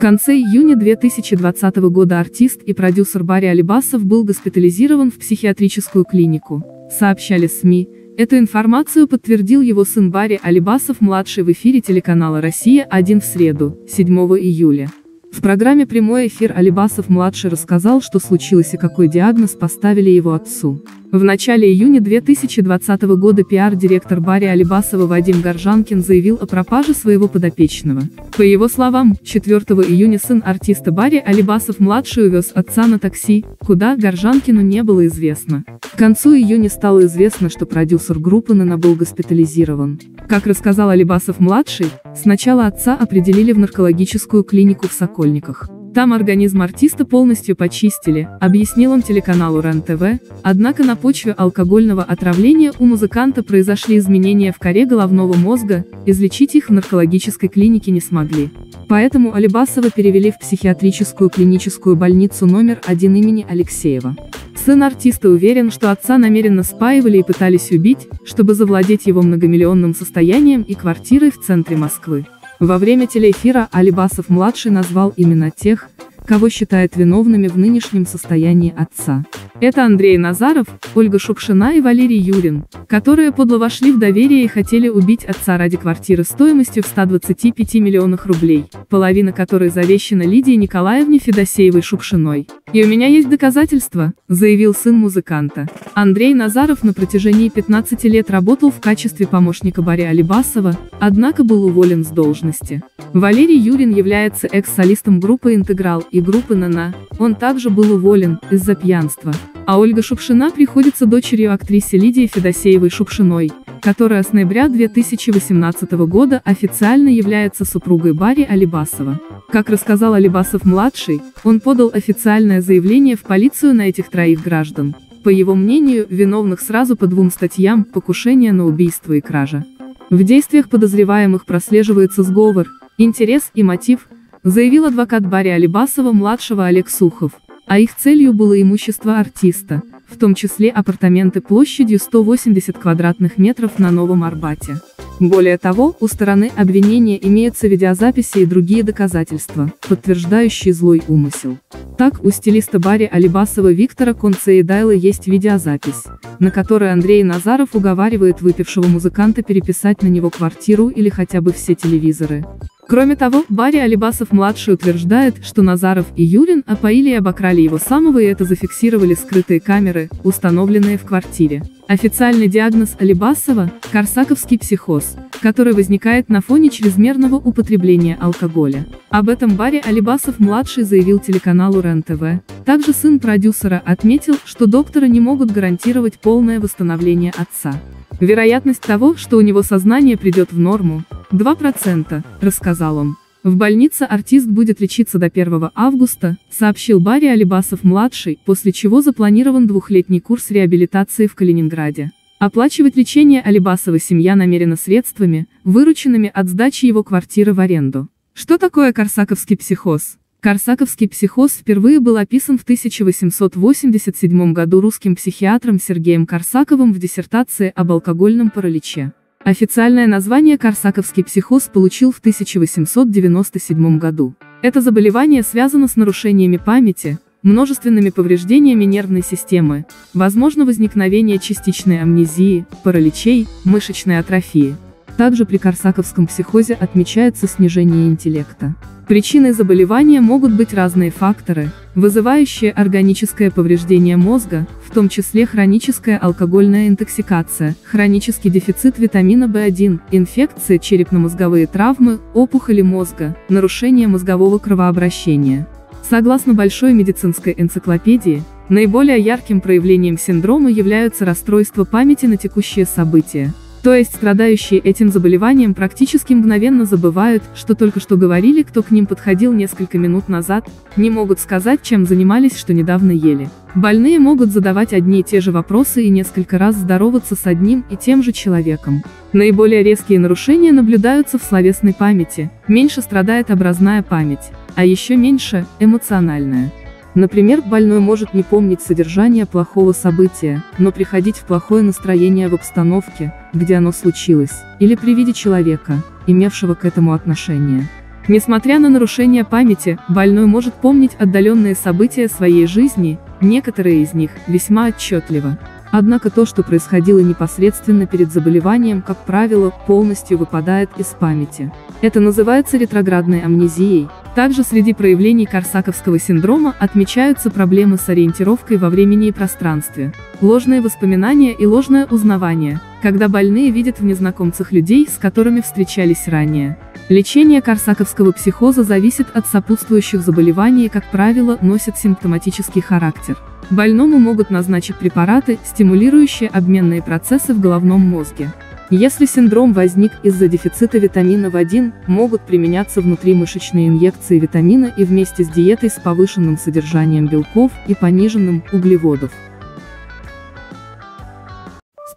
конце июня 2020 года артист и продюсер Барри Алибасов был госпитализирован в психиатрическую клинику, сообщали СМИ, Эту информацию подтвердил его сын Барри Алибасов-младший в эфире телеканала «Россия-1» в среду, 7 июля. В программе «Прямой эфир» Алибасов-младший рассказал, что случилось и какой диагноз поставили его отцу. В начале июня 2020 года пиар-директор Барри Алибасова Вадим Горжанкин заявил о пропаже своего подопечного. По его словам, 4 июня сын артиста Барри Алибасов-младший увез отца на такси, куда Горжанкину не было известно. К концу июня стало известно, что продюсер группы Нана был госпитализирован. Как рассказал Алибасов-младший, сначала отца определили в наркологическую клинику в Сокольниках. Там организм артиста полностью почистили, объяснил он телеканалу РЕН-ТВ, однако на почве алкогольного отравления у музыканта произошли изменения в коре головного мозга, излечить их в наркологической клинике не смогли. Поэтому Алибасова перевели в психиатрическую клиническую больницу номер один имени Алексеева. Сын артиста уверен, что отца намеренно спаивали и пытались убить, чтобы завладеть его многомиллионным состоянием и квартирой в центре Москвы. Во время телеэфира Алибасов-младший назвал именно тех, кого считает виновными в нынешнем состоянии отца. Это Андрей Назаров, Ольга Шукшина и Валерий Юрин, которые подло вошли в доверие и хотели убить отца ради квартиры стоимостью в 125 миллионах рублей, половина которой завещана Лидии Николаевне Федосеевой Шукшиной. «И у меня есть доказательства», — заявил сын музыканта. Андрей Назаров на протяжении 15 лет работал в качестве помощника Барри Алибасова, однако был уволен с должности. Валерий Юрин является экс-солистом группы «Интеграл» и группы «Нана», он также был уволен, из-за пьянства. А Ольга Шукшина приходится дочерью актрисе Лидии Федосеевой Шукшиной, которая с ноября 2018 года официально является супругой Барри Алибасова. Как рассказал Алибасов-младший, он подал официальное заявление в полицию на этих троих граждан. По его мнению, виновных сразу по двум статьям – покушение на убийство и кража. В действиях подозреваемых прослеживается сговор, интерес и мотив, заявил адвокат Барри Алибасова-младшего Олег Сухов а их целью было имущество артиста, в том числе апартаменты площадью 180 квадратных метров на Новом Арбате. Более того, у стороны обвинения имеются видеозаписи и другие доказательства, подтверждающие злой умысел. Так, у стилиста Барри Алибасова Виктора Концеидайла есть видеозапись, на которой Андрей Назаров уговаривает выпившего музыканта переписать на него квартиру или хотя бы все телевизоры. Кроме того, Барри Алибасов-младший утверждает, что Назаров и Юрин опоили и обокрали его самого и это зафиксировали скрытые камеры, установленные в квартире. Официальный диагноз Алибасова – корсаковский психоз, который возникает на фоне чрезмерного употребления алкоголя. Об этом Барри Алибасов-младший заявил телеканалу РЕН-ТВ. Также сын продюсера отметил, что докторы не могут гарантировать полное восстановление отца. Вероятность того, что у него сознание придет в норму, 2%, рассказал он. В больнице артист будет лечиться до 1 августа, сообщил Барри Алибасов-младший, после чего запланирован двухлетний курс реабилитации в Калининграде. Оплачивать лечение Алибасова семья намерена средствами, вырученными от сдачи его квартиры в аренду. Что такое корсаковский психоз? Корсаковский психоз впервые был описан в 1887 году русским психиатром Сергеем Корсаковым в диссертации об алкогольном параличе. Официальное название корсаковский психоз получил в 1897 году. Это заболевание связано с нарушениями памяти, множественными повреждениями нервной системы, возможно возникновение частичной амнезии, параличей, мышечной атрофии. Также при корсаковском психозе отмечается снижение интеллекта. Причиной заболевания могут быть разные факторы, вызывающие органическое повреждение мозга, в том числе хроническая алкогольная интоксикация, хронический дефицит витамина В1, инфекции черепно-мозговые травмы, опухоли мозга, нарушение мозгового кровообращения. Согласно большой медицинской энциклопедии, наиболее ярким проявлением синдрома являются расстройства памяти на текущие события, то есть страдающие этим заболеванием практически мгновенно забывают, что только что говорили, кто к ним подходил несколько минут назад, не могут сказать, чем занимались, что недавно ели. Больные могут задавать одни и те же вопросы и несколько раз здороваться с одним и тем же человеком. Наиболее резкие нарушения наблюдаются в словесной памяти, меньше страдает образная память, а еще меньше – эмоциональная. Например, больной может не помнить содержание плохого события, но приходить в плохое настроение в обстановке, где оно случилось, или при виде человека, имевшего к этому отношение. Несмотря на нарушение памяти, больной может помнить отдаленные события своей жизни, некоторые из них весьма отчетливо. Однако то, что происходило непосредственно перед заболеванием, как правило, полностью выпадает из памяти. Это называется ретроградной амнезией. Также среди проявлений Корсаковского синдрома отмечаются проблемы с ориентировкой во времени и пространстве, ложные воспоминания и ложное узнавание, когда больные видят в незнакомцах людей, с которыми встречались ранее. Лечение корсаковского психоза зависит от сопутствующих заболеваний и, как правило, носит симптоматический характер. Больному могут назначить препараты, стимулирующие обменные процессы в головном мозге. Если синдром возник из-за дефицита витамина В1, могут применяться внутримышечные инъекции витамина и вместе с диетой с повышенным содержанием белков и пониженным углеводов.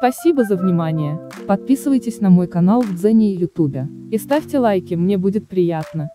Спасибо за внимание. Подписывайтесь на мой канал в Дзене и Ютубе. И ставьте лайки, мне будет приятно.